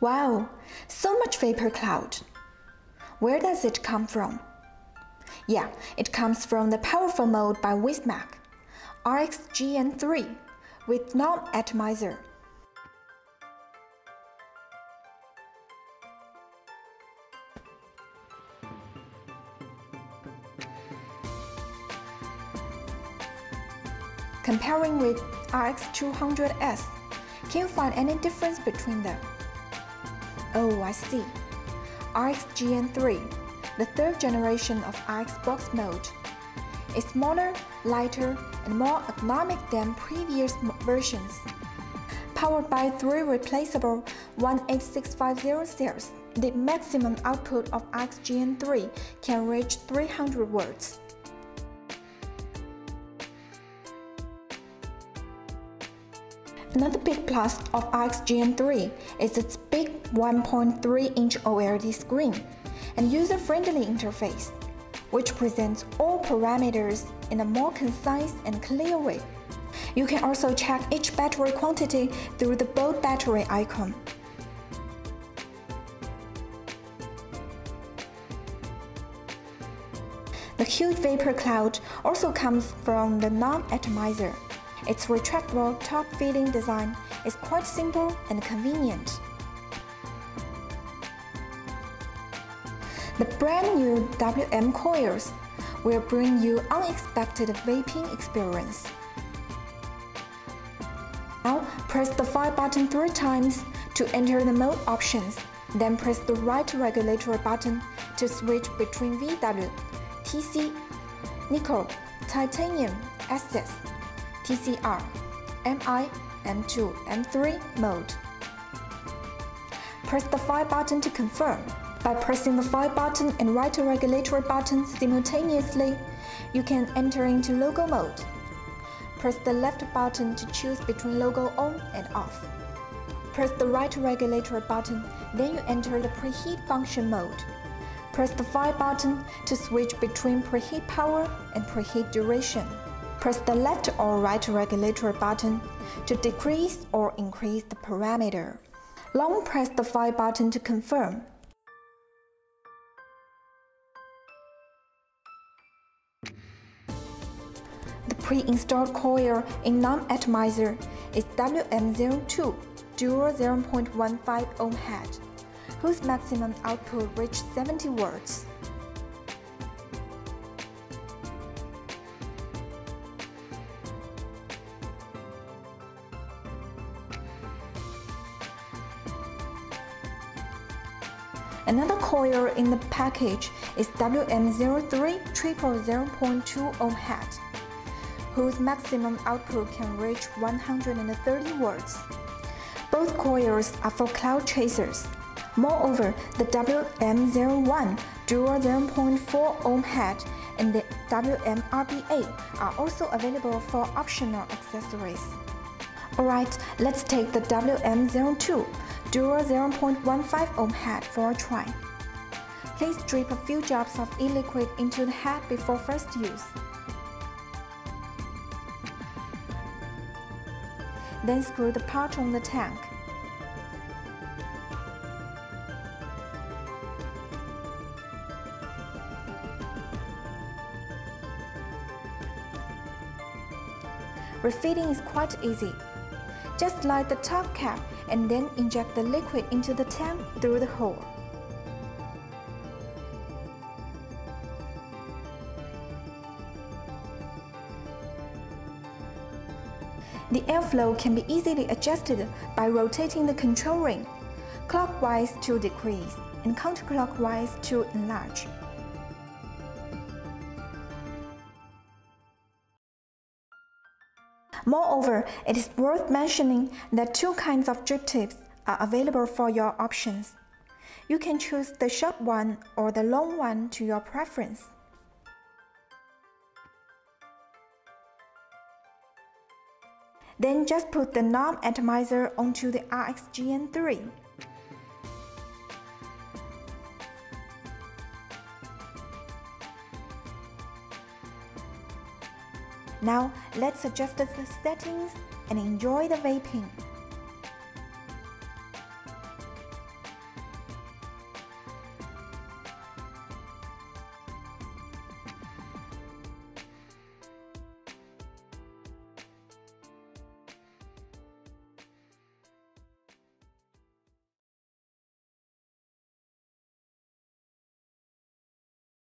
Wow, so much vapor cloud. Where does it come from? Yeah, it comes from the powerful mode by Wismec, RXGEN3 with Gnome atomizer. Comparing with RX200S, can you find any difference between them? Oh, I see. RX-GEN3, the third generation of Xbox box mode, is smaller, lighter, and more economic than previous versions. Powered by three replaceable 18650 cells, the maximum output of RX-GEN3 can reach 300 watts. Another big plus of RX GEN3 is its big 1.3-inch OLED screen and user-friendly interface, which presents all parameters in a more concise and clear way. You can also check each battery quantity through the bold battery icon. The huge vapor cloud also comes from the Gnome atomizer. Its retractable top feeding design is quite simple and convenient. The brand new WM coils will bring you unexpected vaping experience. Now press the fire button three times to enter the mode options. Then press the right regulatory button to switch between VW, TC, nickel, titanium, SS, TCR, MI, M2, M3 mode. Press the fire button to confirm. By pressing the fire button and right regulatory button simultaneously, you can enter into logo mode. Press the left button to choose between logo on and off. Press the right regulatory button, then you enter the preheat function mode. Press the fire button to switch between preheat power and preheat duration. Press the left or right regulatory button to decrease or increase the parameter. Long press the fire button to confirm. Pre-installed coil in Gnome atomizer is WM02 dual 0.15 ohm head, whose maximum output reached 70 watts. Another coil in the package is WM03 triple 0.2 ohm head, whose maximum output can reach 130 watts. Both coils are for cloud chasers. Moreover, the WM01 dual 0.4 ohm head and the WMRBA are also available for optional accessories. Alright, let's take the WM02 dual 0.15 ohm head for a try. Please drip a few drops of e-liquid into the head before first use. Then screw the part on the tank. Refitting is quite easy. Just light the top cap and then inject the liquid into the tank through the hole. The airflow can be easily adjusted by rotating the control ring, clockwise to decrease and counterclockwise to enlarge. Moreover, it is worth mentioning that two kinds of drip tips are available for your options. You can choose the short one or the long one to your preference. Then just put the Gnome atomizer onto the RXGEN3. Now let's adjust the settings and enjoy the vaping.